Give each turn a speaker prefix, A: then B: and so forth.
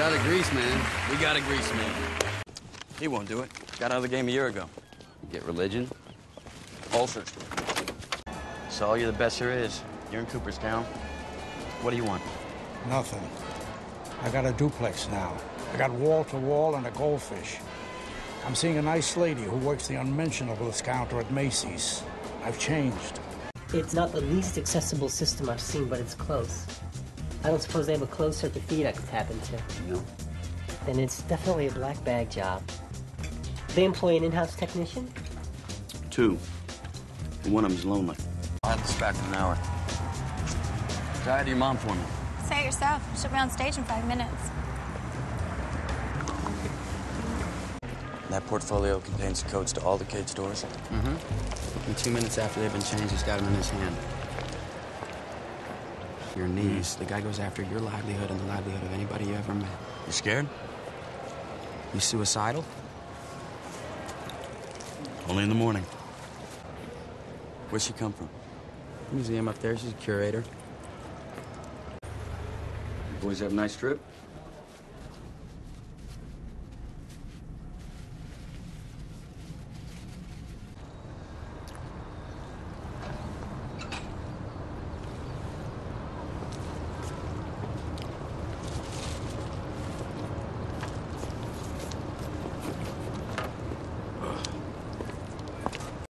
A: got a grease man. We got a grease man.
B: He won't do it. Got out of the game a year ago.
A: Get religion?
B: Ulcers. Saul, you're the best there is. You're in Cooperstown. What do you want?
C: Nothing. I got a duplex now. I got wall to wall and a goldfish. I'm seeing a nice lady who works the unmentionables counter at Macy's. I've changed.
D: It's not the least accessible system I've seen, but it's close. I don't suppose they have a closed circuit feed I could tap into.
A: No.
D: Then it's definitely a black bag job. They employ an in-house technician?
B: Two. And one of them's lonely. I'll have this back in an hour. Say hi to your mom for me.
E: Say it yourself. She'll be on stage in five minutes.
B: That portfolio contains codes to all the cage doors.
A: Mm-hmm. And two minutes after they've been changed, he's got them in his hand. Your knees. The guy goes after your livelihood and the livelihood of anybody you ever met.
B: You scared?
A: You suicidal?
B: Only in the morning. Where'd she come from?
A: Museum up there. She's a curator.
B: You boys have a nice trip?